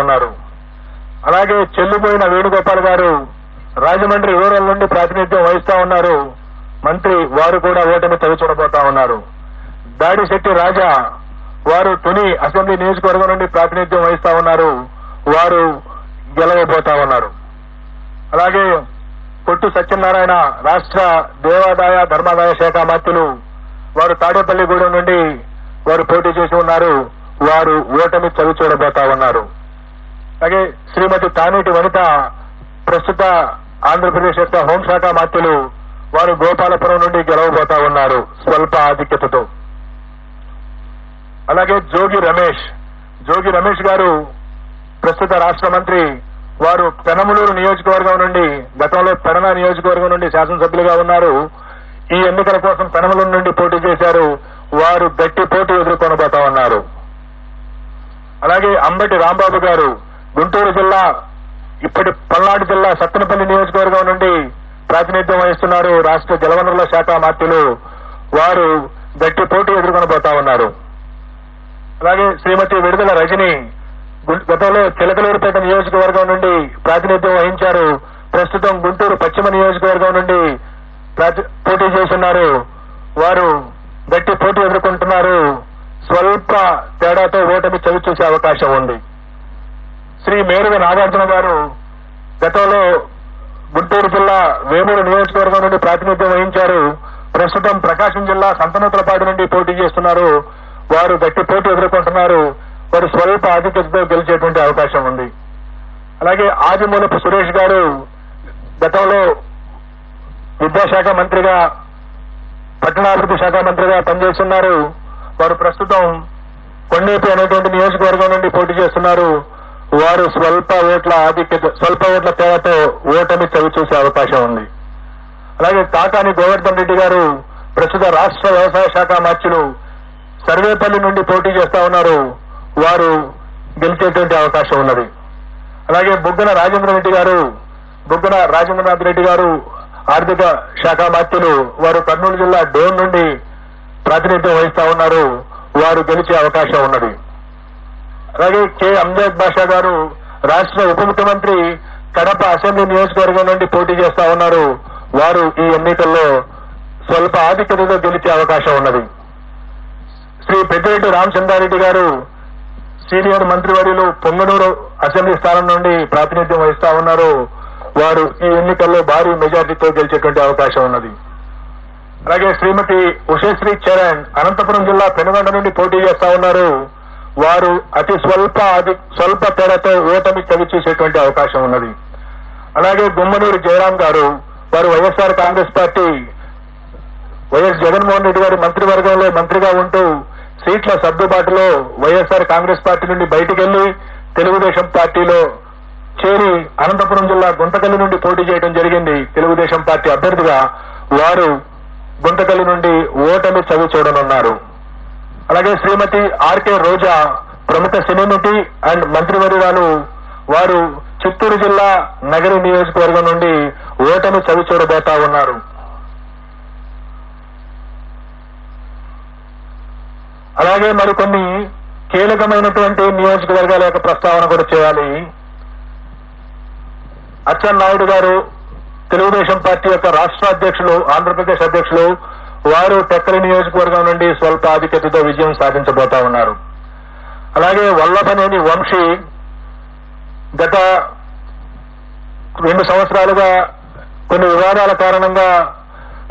ఉన్నారు. అలాగే చెల్లిపోయిన వేణుగోపాల్ గారు రాజమండ్రి రూరల్ నుండి ప్రాతినిధ్యం వహిస్తా ఉన్నారు. మంత్రి వారు కూడా ఓటమి చవిచూడబోతా ఉన్నారు. దాడిశెట్టి రాజా వారు తుని అసెంబ్లీ నియోజకవర్గం నుండి ప్రాతినిధ్యం వహిస్తా ఉన్నారు. వారు గెలవబోతా ఉన్నారు. అలాగే కొట్టు సత్యనారాయణ రాష్ట్ర దేవాదాయ ధర్మాదాయ శాఖ మంత్రులు వారు తాడేపల్లిగూడెం నుండి వారు పోటీ చేసి ఉన్నారు. వారు ఓటమి చవి చూడబోతా ఉన్నారు. అలాగే శ్రీమతి తానేటి వనిత ప్రస్తుత ఆంధ్రప్రదేశ్ యొక్క హోంశాఖ మంత్రులు వారు గోపాలపురం నుండి గెలవబోతా ఉన్నారు స్వల్ప ఆధిక్యతతో. అలాగే జోగి రమేష్ జోగి రమేష్ గారు ప్రస్తుత రాష్ట్ర మంత్రి వారు పెనమలూరు నియోజకవర్గం నుండి గతంలో పెడన నియోజకవర్గం నుండి శాసనసభ్యులుగా ఉన్నారు. ఈ ఎన్నికల కోసం పెనమలూరు నుండి పోటీ చేశారు. వారు గట్టి పోటీ ఎదుర్కొనబోతా ఉన్నారు. అలాగే అంబటి రాంబాబు గారు గుంటూరు జిల్లా ఇప్పటి పల్నాడు జిల్లా సత్తెనపల్లి నియోజకవర్గం నుండి ప్రాతినిధ్యం వహిస్తున్నారు రాష్ట్ర జలవనరుల శాఖ మంత్రులు వారు గట్టి పోటీ ఎదుర్కొనబోతా ఉన్నారు. అలాగే శ్రీమతి విడుదల రజని గతంలో చిలకలూరుపేట నియోజకవర్గం నుండి ప్రాతినిధ్యం వహించారు. ప్రస్తుతం గుంటూరు పశ్చిమ నియోజకవర్గం నుండి పోటీ చేస్తున్నారు. వారు గట్టి పోటీ ఎదుర్కొంటున్నారు. స్వల్ప తేడాతో ఓటమి చవి చూసే అవకాశం ఉంది. శ్రీ మేరుగ నాగార్జున గారు గతంలో గుంటూరు జిల్లా వేమూరు నియోజకవర్గం నుండి ప్రాతినిధ్యం వహించారు. ప్రస్తుతం ప్రకాశం జిల్లా సంతనూతలపాడు నుండి పోటీ చేస్తున్నారు. వారు గట్టి పోటీ ఎదుర్కొంటున్నారు. వారు స్వల్ప ఆధిక్యతతో గెలిచేటువంటి అవకాశం ఉంది. అలాగే ఆదిమూలపు సురేష్ గారు గతంలో విద్యాశాఖ మంత్రిగా పట్టణాభివృద్ధి శాఖ మంత్రిగా పనిచేస్తున్నారు. వారు ప్రస్తుతం కొండేపు అనేటువంటి నియోజకవర్గం నుండి పోటీ చేస్తున్నారు. వారు స్వల్ప ఓట్ల ఆధిక్యత స్వల్ప ఓట్ల తేడాతో ఓటమి చవి చూసే అవకాశం ఉంది. అలాగే కాకాని గోవర్ధన్ రెడ్డి గారు ప్రస్తుత రాష్ట్ర వ్యవసాయ శాఖ మార్చులు సర్వేపల్లి నుండి పోటీ చేస్తా ఉన్నారు. వారు గెలిచేటువంటి అవకాశం ఉన్నది. అలాగే బుగ్గన రాజేంద్ర రెడ్డి గారు బుగ్గన రాజేంద్రనాథ్ రెడ్డి గారు ఆర్థిక శాఖ మంత్రులు వారు కర్నూలు జిల్లా డోన్ నుండి ప్రాతినిధ్యం వహిస్తా ఉన్నారు. వారు గెలిచే అవకాశం ఉన్నది. అలాగే కె. అంజద్ బాషా గారు రాష్ట్ర ఉప ముఖ్యమంత్రి కడప అసెంబ్లీ నియోజకవర్గం నుండి పోటీ చేస్తా ఉన్నారు. వారు ఈ ఎన్నికల్లో స్వల్ప ఆధిక్యతతో గెలిచే అవకాశం ఉన్నది. శ్రీ పెద్దిరెడ్డి రామచంద్రారెడ్డి గారు సీనియర్ మంత్రివర్యులు పొంగనూరు అసెంబ్లీ స్థానం నుండి ప్రాతినిధ్యం వహిస్తా ఉన్నారు. వారు ఈ ఎన్నికల్లో భారీ మెజార్టీతో గెలిచేటువంటి అవకాశం ఉన్నది. అలాగే శ్రీమతి ఉషశ్రీ చరణ్ అనంతపురం జిల్లా పెనుగొండ నుండి పోటీ చేస్తా ఉన్నారు. వారు అతి స్వల్ప అతి స్వల్ప తెరతో ఓటమి చవి చూసేటువంటి అవకాశం ఉన్నది. అలాగే గుమ్మనూరు జయరాం గారు వారు YSR Congress party YS Jaganmohan Reddy గారి మంత్రివర్గంలో మంత్రిగా ఉంటూ సీట్ల సర్దుబాటులో వైఎస్ఆర్ కాంగ్రెస్ పార్టీ నుండి బయటికి వెళ్ళి తెలుగుదేశం పార్టీలో చేరి అనంతపురం జిల్లా గుంతకల్లి నుండి పోటీ చేయడం జరిగింది. తెలుగుదేశం పార్టీ అభ్యర్థిగా వారు గుంతకల్లి నుండి ఓటమి చవి చూడనున్నారు. అలాగే శ్రీమతి ఆర్కే రోజా ప్రముఖ సినీ అండ్ మంత్రివర్యురాలు వారు చిత్తూరు జిల్లా నగరి నియోజకవర్గం నుండి ఓటమి చవి చూడబోతా ఉన్నారు. అలాగే మరికొన్ని కీలకమైనటువంటి నియోజకవర్గాల యొక్క ప్రస్తావన కూడా చేయాలి. అచ్చెన్నాయుడు గారు తెలుగుదేశం పార్టీ యొక్క రాష్ట్ర అధ్యక్షులు ఆంధ్రప్రదేశ్ అధ్యక్షులు వారు టెక్కల నియోజకవర్గం నుండి స్వల్ప ఆధిక్యతతో విజయం సాధించబోతా ఉన్నారు. అలాగే వల్లభనేని వంశీ గత రెండు సంవత్సరాలుగా కొన్ని వివాదాల కారణంగా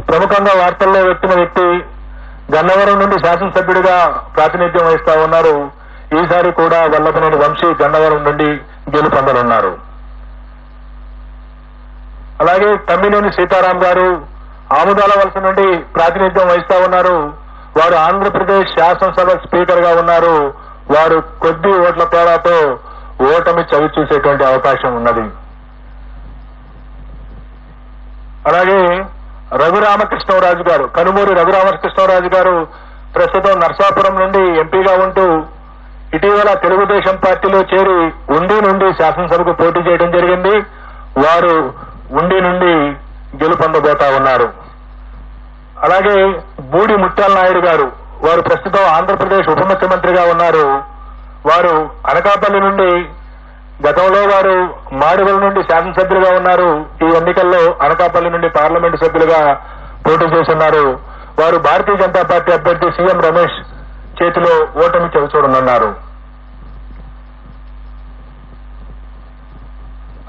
ప్రముఖంగా వార్తల్లో వ్యక్తిన వ్యక్తి గన్నవరం నుండి శాసనసభ్యుడిగా ప్రాతినిధ్యం వహిస్తా ఉన్నారు. ఈసారి కూడా వల్లభనేని వంశీ గన్నవరం నుండి గెలుపొందనున్నారు అలాగే తమ్మినేని సీతారాం గారు ఆముదాల వలస నుండి ప్రాతినిధ్యం వహిస్తా ఉన్నారు. వారు ఆంధ్రప్రదేశ్ శాసనసభ స్పీకర్గా ఉన్నారు. వారు కొద్ది ఓట్ల తేడాతో ఓటమి చవి చూసేటువంటి అవకాశం ఉన్నది. అలాగే రఘురామకృష్ణరాజు గారు కనుమూరి రఘురామకృష్ణరాజు గారు ప్రస్తుతం నర్సాపురం నుండి ఎంపీగా ఉంటూ ఇటీవల తెలుగుదేశం పార్టీలో చేరి ఉండి నుండి శాసనసభకు పోటీ చేయడం జరిగింది. వారు ఉండి నుండి గెలుపొందబోతా ఉన్నారు. అలాగే బూడి ముత్యాల నాయుడు గారు వారు ప్రస్తుతం ఆంధ్రప్రదేశ్ ఉప ముఖ్యమంత్రిగా ఉన్నారు. వారు అనకాపల్లి నుండి గతంలో వారు మాడుగుల నుండి శాసనసభ్యులుగా ఉన్నారు. ఈ ఎన్నికల్లో అనకాపల్లి నుండి పార్లమెంటు సభ్యులుగా పోటీ చేస్తున్నారు. వారు భారతీయ జనతా పార్టీ అభ్యర్థి సీఎం రమేష్ చేతిలో ఓటమి చవిచూడనున్నారు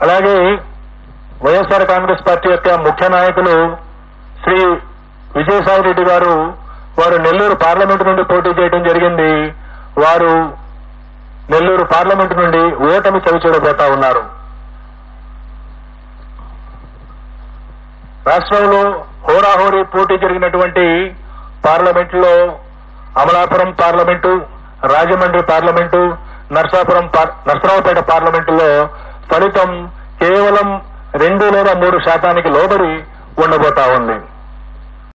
అలాగే వైఎస్ఆర్ కాంగ్రెస్ పార్టీ యొక్క ముఖ్య నాయకులు శ్రీ విజయసాయి రెడ్డి గారు వారు నెల్లూరు పార్లమెంటు నుండి పోటీ చేయడం జరిగింది. వారు నెల్లూరు పార్లమెంటు నుండి ఓటమి చవిచూడబోతా ఉన్నారు. రాష్ట్రంలో హోరాహోరీ పోటీ జరిగినటువంటి పార్లమెంటులో అమలాపురం పార్లమెంటు రాజమండ్రి పార్లమెంటు నర్సాపురం నర్సరావుపేట పార్లమెంటులో ఫలితం కేవలం రెండు లేదా మూడు శాతానికి లోబడి ఉండబోతా ఉంది.